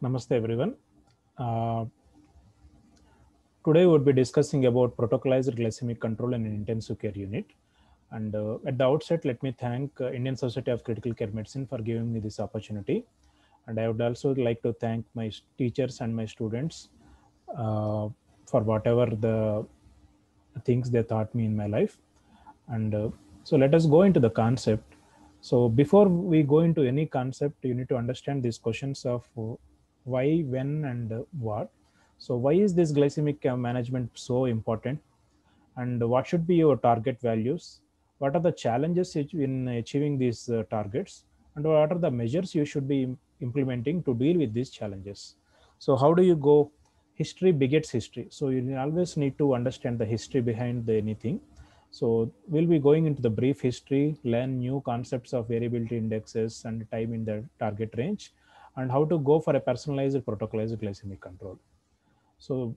Namaste, everyone. Uh, today, we'll be discussing about protocolized glycemic control in an intensive care unit. And uh, at the outset, let me thank uh, Indian Society of Critical Care Medicine for giving me this opportunity. And I would also like to thank my teachers and my students uh, for whatever the things they taught me in my life. And uh, so let us go into the concept. So before we go into any concept, you need to understand these questions of uh, why, when, and what. So why is this glycemic uh, management so important? And what should be your target values? What are the challenges in achieving these uh, targets? And what are the measures you should be implementing to deal with these challenges? So how do you go? History begets history. So you always need to understand the history behind the anything. So we'll be going into the brief history, learn new concepts of variability indexes and time in the target range, and how to go for a personalized protocolized glycemic control. So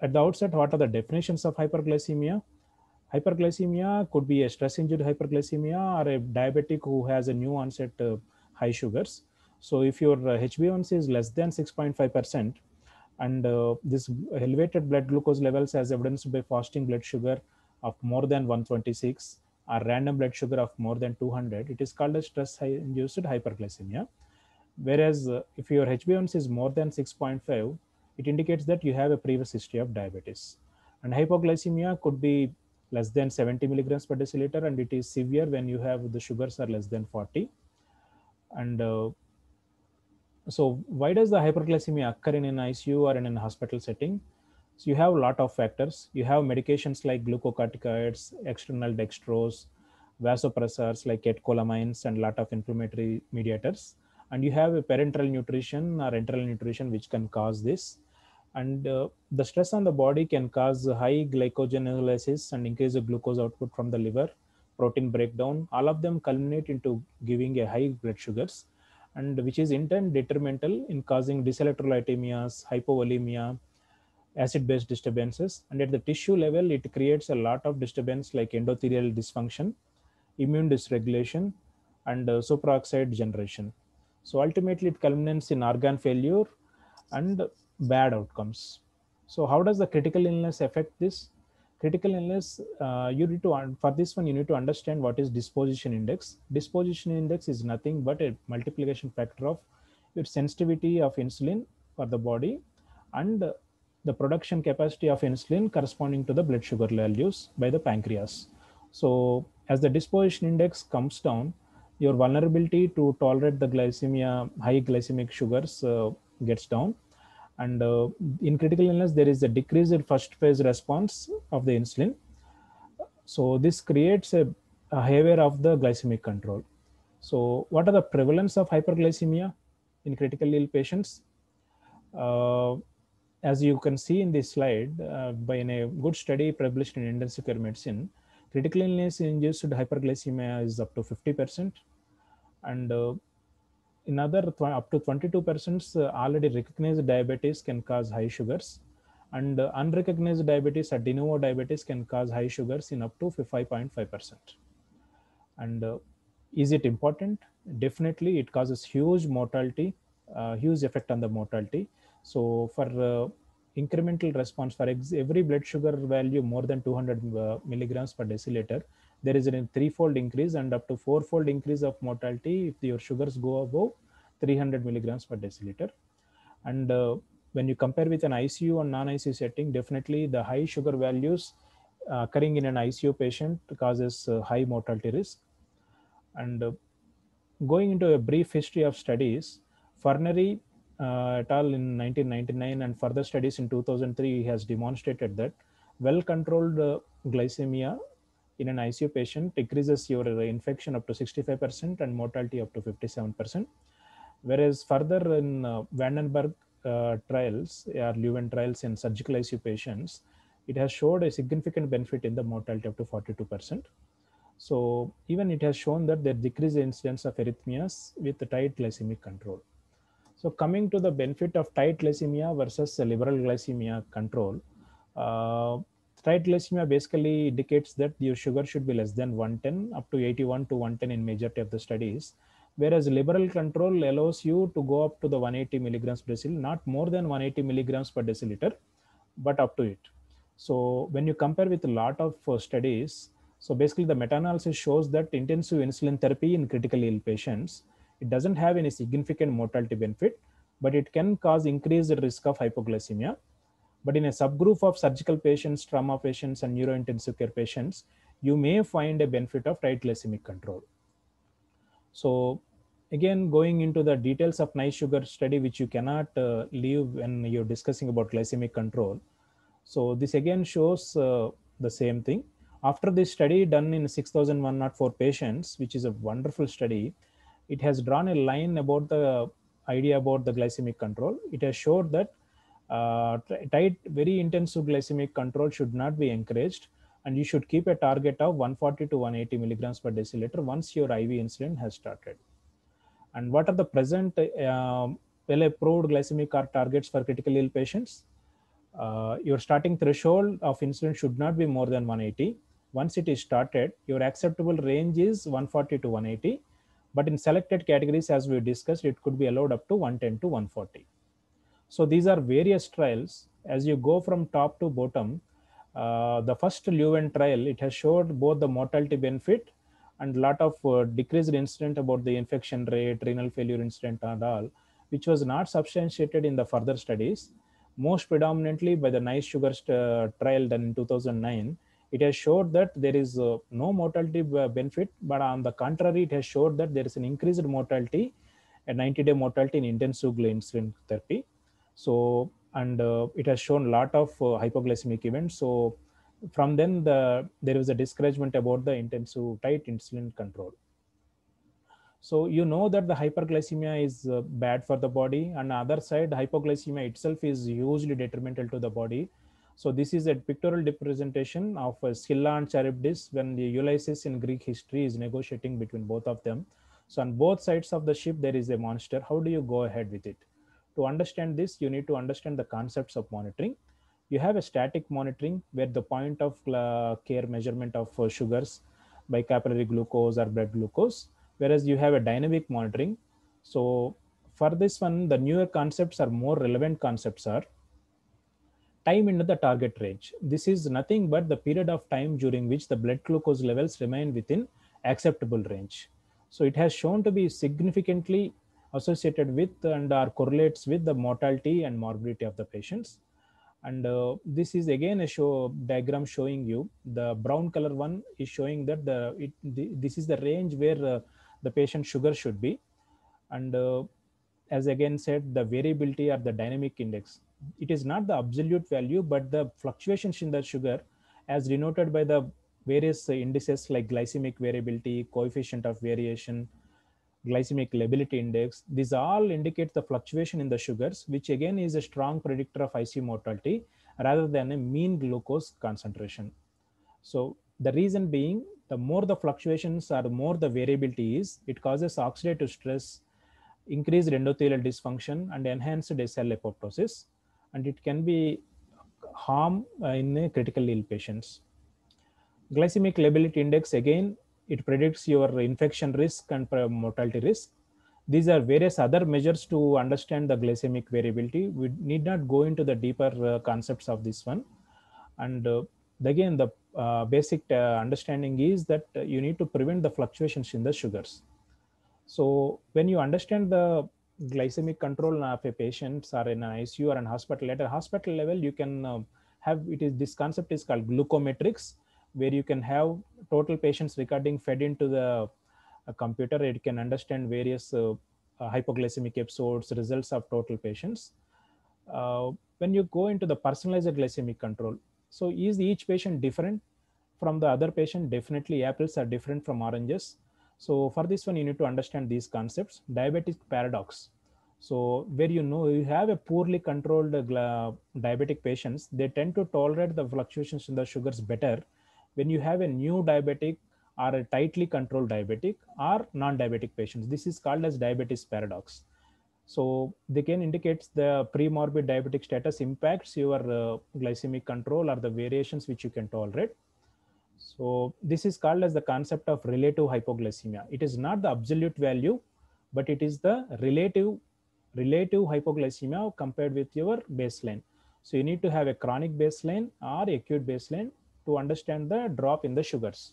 at the outset, what are the definitions of hyperglycemia? Hyperglycemia could be a stress-induced hyperglycemia or a diabetic who has a new onset uh, high sugars. So if your uh, HbA1c is less than 6.5% and uh, this elevated blood glucose levels as evidenced by fasting blood sugar of more than 126 or random blood sugar of more than 200, it is called a stress-induced hyperglycemia. Whereas uh, if your HbA1c is more than 6.5, it indicates that you have a previous history of diabetes. And hypoglycemia could be less than 70 milligrams per deciliter and it is severe when you have the sugars are less than 40. And uh, so why does the hyperglycemia occur in an ICU or in a hospital setting? So you have a lot of factors. You have medications like glucocorticoids, external dextrose, vasopressors like catecholamines and a lot of inflammatory mediators. And you have a parenteral nutrition or enteral nutrition which can cause this. And uh, the stress on the body can cause high glycogenolysis and increase the glucose output from the liver, protein breakdown. All of them culminate into giving a high blood sugars and which is in turn detrimental in causing dyselectrolytemias, hypovolemia, acid-base disturbances. And at the tissue level, it creates a lot of disturbance like endothelial dysfunction, immune dysregulation, and uh, superoxide generation. So ultimately, it culminates in organ failure and bad outcomes. So how does the critical illness affect this? Critical illness, uh, you need to, for this one, you need to understand what is disposition index. Disposition index is nothing but a multiplication factor of its sensitivity of insulin for the body and the production capacity of insulin corresponding to the blood sugar values by the pancreas. So as the disposition index comes down, your vulnerability to tolerate the glycemia, high glycemic sugars uh, gets down. And uh, in critical illness, there is a decreased first phase response of the insulin. So this creates a, a behavior of the glycemic control. So what are the prevalence of hyperglycemia in critical ill patients? Uh, as you can see in this slide, uh, by a good study published in intensive care medicine, critical illness induced hyperglycemia is up to 50%. And uh, in other up to 22% uh, already recognized diabetes can cause high sugars. And uh, unrecognized diabetes or de novo diabetes can cause high sugars in up to 5.5%. And uh, is it important? Definitely, it causes huge mortality, huge effect on the mortality so for uh, incremental response for every blood sugar value more than 200 uh, milligrams per deciliter, there is a threefold increase and up to fourfold increase of mortality if your sugars go above 300 milligrams per deciliter. And uh, when you compare with an ICU or non-ICU setting, definitely the high sugar values occurring in an ICU patient causes high mortality risk. And going into a brief history of studies, Furnary uh, et al. in 1999 and further studies in 2003 has demonstrated that well-controlled uh, glycemia in an ICU patient decreases your infection up to 65% and mortality up to 57%. Whereas further in uh, Van den Berghe uh, trials or Leuven trials in surgical ICU patients, it has showed a significant benefit in the mortality up to 42%. So even it has shown that there decreases the incidence of arrhythmias with tight glycemic control. So coming to the benefit of tight glycemia versus liberal glycemia control, uh, tight glycemia basically indicates that your sugar should be less than 110 up to 81 to 110 in majority of the studies. whereas liberal control allows you to go up to the 180 milligrams per deciliter, not more than 180 milligrams per deciliter, but up to it. So when you compare with a lot of uh, studies, so basically the meta-analysis shows that intensive insulin therapy in critically ill patients, it doesn't have any significant mortality benefit, but it can cause increased risk of hypoglycemia. But in a subgroup of surgical patients, trauma patients, and neurointensive care patients, you may find a benefit of tight glycemic control. So again, going into the details of NICE-SUGAR study, which you cannot uh, leave when you're discussing about glycemic control. So this again shows uh, the same thing. After this study done in 6,104 patients, which is a wonderful study, it has drawn a line about the idea about the glycemic control. It has showed that uh, tight, very intensive glycemic control should not be encouraged and you should keep a target of 140 to 180 milligrams per deciliter once your IV insulin has started. And what are the present uh, well-approved glycemic targets for critically ill patients? Uh, your starting threshold of insulin should not be more than 180. Once it is started, your acceptable range is 140 to 180. But in selected categories, as we discussed, it could be allowed up to 110 to 140. So these are various trials. As you go from top to bottom, uh, the first Leuven trial, it has showed both the mortality benefit and lot of uh, decreased incident about the infection rate, renal failure incident and all, which was not substantiated in the further studies. Most predominantly by the NICE-SUGAR uh, trial done in 2009, it has showed that there is uh, no mortality benefit, but on the contrary, it has showed that there is an increased mortality, a 90-day mortality in intensive insulin therapy. So and uh, it has shown a lot of uh, hypoglycemic events. So from then the there was a discouragement about the intensive tight insulin control. So you know that the hyperglycemia is uh, bad for the body, and the other side, hypoglycemia itself is hugely detrimental to the body. So this is a pictorial representation of uh, Scylla and Charybdis when the Ulysses in Greek history is negotiating between both of them. So on both sides of the ship, there is a monster. How do you go ahead with it? to understand this, you need to understand the concepts of monitoring. You have a static monitoring where the point of uh, care measurement of uh, sugars by capillary glucose or blood glucose, whereas you have a dynamic monitoring. So for this one, the newer concepts are more relevant concepts are time into the target range. This is nothing but the period of time during which the blood glucose levels remain within acceptable range. So it has shown to be significantly associated with and are correlates with the mortality and morbidity of the patients. And uh, this is again a show diagram showing you the brown color one is showing that the, it, the this is the range where uh, the patient sugar should be. And uh, as again said, the variability or the dynamic index, it is not the absolute value, but the fluctuations in the sugar as denoted by the various uh, indices like glycemic variability, coefficient of variation, glycemic lability index. These all indicate the fluctuation in the sugars, which again is a strong predictor of IC mortality rather than a mean glucose concentration. So the reason being, the more the fluctuations the more the variability is, it causes oxidative stress, increased endothelial dysfunction, and enhanced cell apoptosis. And it can be harm uh, in critical ill patients. Glycemic lability index again it predicts your infection risk and mortality risk. These are various other measures to understand the glycemic variability. We need not go into the deeper uh, concepts of this one. And uh, again, the uh, basic uh, understanding is that uh, you need to prevent the fluctuations in the sugars. So when you understand the glycemic control of a patient or in an ICU or an hospital, at a hospital level, you can uh, have it is this concept is called glucometrics where you can have total patients recording fed into the uh, computer. It can understand various uh, uh, hypoglycemic episodes, results of total patients. when you go into the personalized glycemic control, so is each patient different from the other patient? Definitely apples are different from oranges. So for this one, you need to understand these concepts. Diabetic paradox. So where you know you have a poorly controlled uh, diabetic patients, they tend to tolerate the fluctuations in the sugars better when you have a new diabetic or a tightly controlled diabetic or non-diabetic patients. This is called as diabetes paradox. So they can indicate the pre-morbid diabetic status impacts your uh, glycemic control or the variations which you can tolerate. So this is called as the concept of relative hypoglycemia. It is not the absolute value, but it is the relative relative hypoglycemia compared with your baseline. So you need to have a chronic baseline or acute baseline to understand the drop in the sugars.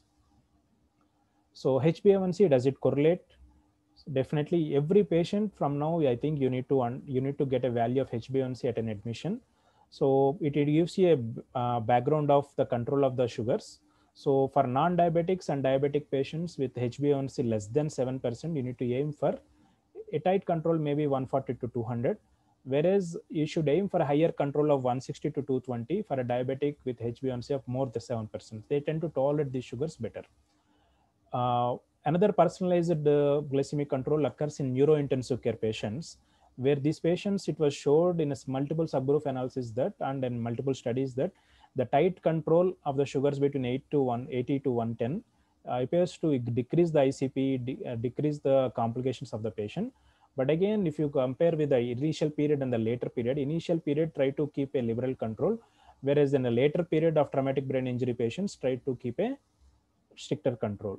So hba1c does it correlate? Definitely every patient from now i think you need to you need to get a value of hba1c at an admission. So it, it gives you a uh, background of the control of the sugars so for non-diabetics and diabetic patients with hba1c less than 7% you need to aim for a tight control maybe 140 to 200 whereas you should aim for a higher control of 160 to 220 for a diabetic with hba1c of more than 7% they tend to tolerate these sugars better. Uh, another personalized uh, glycemic control occurs in neurointensive care patients where these patients it was showed in a multiple subgroup analysis that and in multiple studies that the tight control of the sugars between 8 to 180 to 110 uh, appears to decrease the icp de uh, decrease the complications of the patient but again if you compare with the initial period and the later period initial period try to keep a liberal control whereas in a later period of traumatic brain injury patients try to keep a stricter control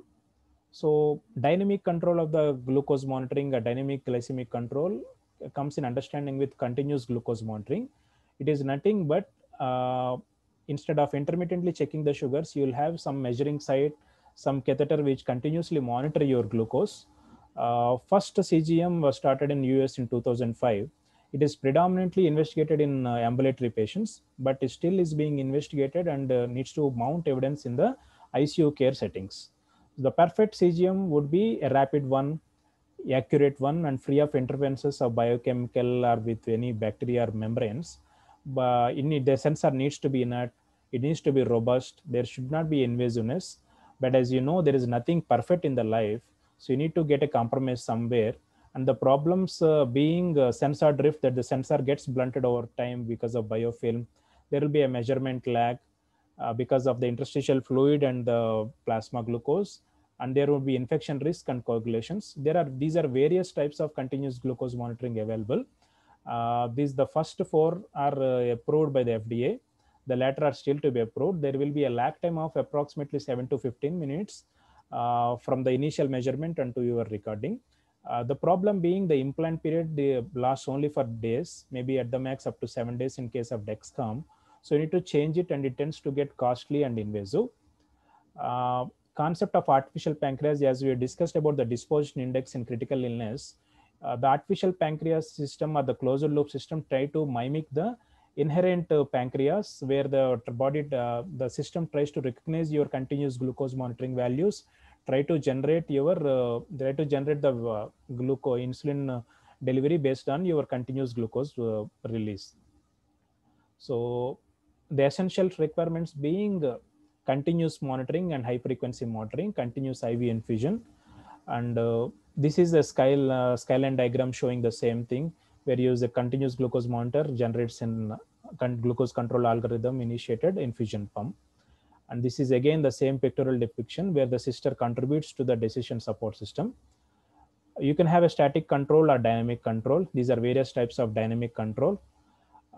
so dynamic control of the glucose monitoring, a dynamic glycemic control comes in understanding with continuous glucose monitoring. It is nothing but uh, instead of intermittently checking the sugars, you will have some measuring site, some catheter which continuously monitor your glucose. Uh, first CGM was started in US in 2005. It is predominantly investigated in uh, ambulatory patients, but it still is being investigated and uh, needs to mount evidence in the ICU care settings the perfect CGM would be a rapid one, accurate one, and free of interferences of biochemical or with any bacteria or membranes. But in it, the sensor needs to be inert. It needs to be robust. There should not be invasiveness. But as you know, there is nothing perfect in the life. So you need to get a compromise somewhere. And the problems uh, being uh, sensor drift that the sensor gets blunted over time because of biofilm. There will be a measurement lag uh, because of the interstitial fluid and the plasma glucose and there would be infection risk and coagulations there are these are various types of continuous glucose monitoring available uh, these the first four are uh, approved by the fda the latter are still to be approved. There will be a lag time of approximately 7 to 15 minutes uh, from the initial measurement unto your recording. Uh, the problem being the implant period lasts only for days maybe at the max up to seven days in case of Dexcom. So you need to change it and it tends to get costly and invasive. Uh, concept of artificial pancreas, as we discussed about the disposition index in critical illness, uh, the artificial pancreas system or the closed loop system try to mimic the inherent uh, pancreas where the body, uh, the system tries to recognize your continuous glucose monitoring values, try to generate your, uh, try to generate the uh, glucose insulin delivery based on your continuous glucose release. So the essential requirements being uh, continuous monitoring and high frequency monitoring, continuous IV infusion. And uh, this is a scale, uh, skyline diagram showing the same thing where you use a continuous glucose monitor generates in uh, glucose control algorithm initiated infusion pump. And this is again the same pictorial depiction where the sister contributes to the decision support system. You can have a static control or dynamic control. These are various types of dynamic control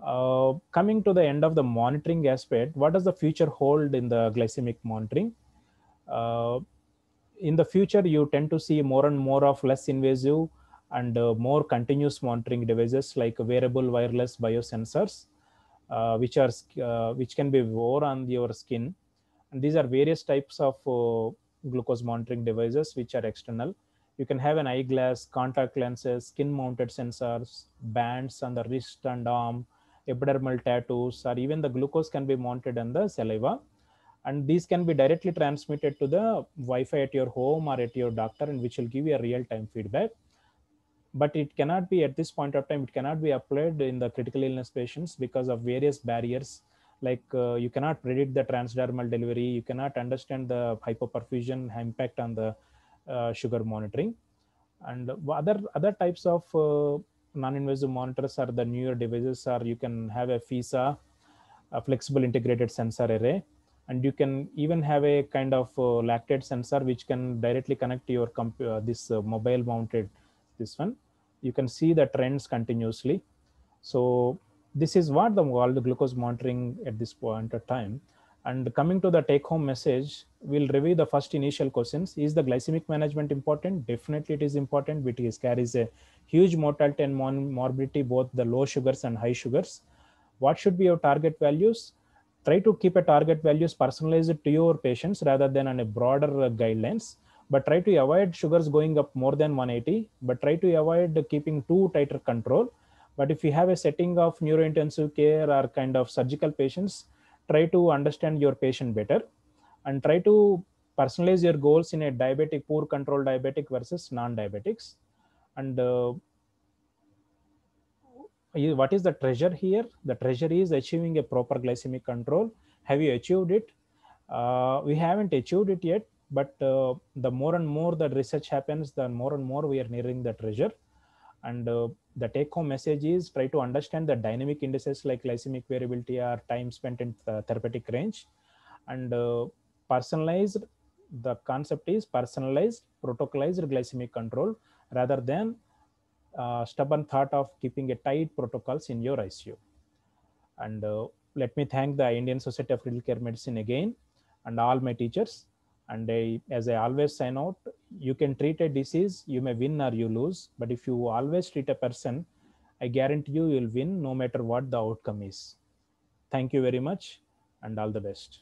uh, coming to the end of the monitoring aspect, what does the future hold in the glycemic monitoring? Uh, in the future, you tend to see more and more of less invasive and uh, more continuous monitoring devices like wearable wireless biosensors, uh, which are uh, which can be worn on your skin. And these are various types of uh, glucose monitoring devices which are external. You can have an eyeglass, contact lenses, skin-mounted sensors, bands on the wrist and arm, epidermal tattoos, or even the glucose can be mounted on the saliva. And these can be directly transmitted to the Wi-Fi at your home or at your doctor, and which will give you a real-time feedback. But it cannot be at this point of time, it cannot be applied in the critical illness patients because of various barriers. Like uh, you cannot predict the transdermal delivery, you cannot understand the hypoperfusion impact on the uh, sugar monitoring and other other types of uh, non-invasive monitors are the newer devices or you can have a FISA, a flexible integrated sensor array. And you can even have a kind of uh, lactate sensor which can directly connect to your uh, this uh, mobile mounted this one. You can see the trends continuously. So this is what the all the glucose monitoring at this point of time. And coming to the take home message, we'll review the first initial questions. Is the glycemic management important? Definitely it is important. It carries a huge mortality and morbidity, both the low sugars and high sugars. What should be your target values? Try to keep a target values personalized to your patients rather than on a broader guidelines. But try to avoid sugars going up more than 180, but try to avoid keeping too tighter control. But if you have a setting of neurointensive care or kind of surgical patients, try to understand your patient better and try to personalize your goals in a diabetic, poor control diabetic versus non-diabetics. And uh, what is the treasure here? The treasure is achieving a proper glycemic control. Have you achieved it? Uh, we haven't achieved it yet, but uh, the more and more the research happens, the more and more we are nearing the treasure. And uh, the take home message is try to understand the dynamic indices like glycemic variability or time spent in the therapeutic range and uh, personalized the concept is personalized protocolized glycemic control rather than uh, stubborn thought of keeping a tight protocols in your ICU. And uh, let me thank the Indian Society of Critical Care Medicine again and all my teachers. And I, as I always sign out, you can treat a disease, you may win or you lose. But if you always treat a person, I guarantee you, you'll win no matter what the outcome is. Thank you very much and all the best.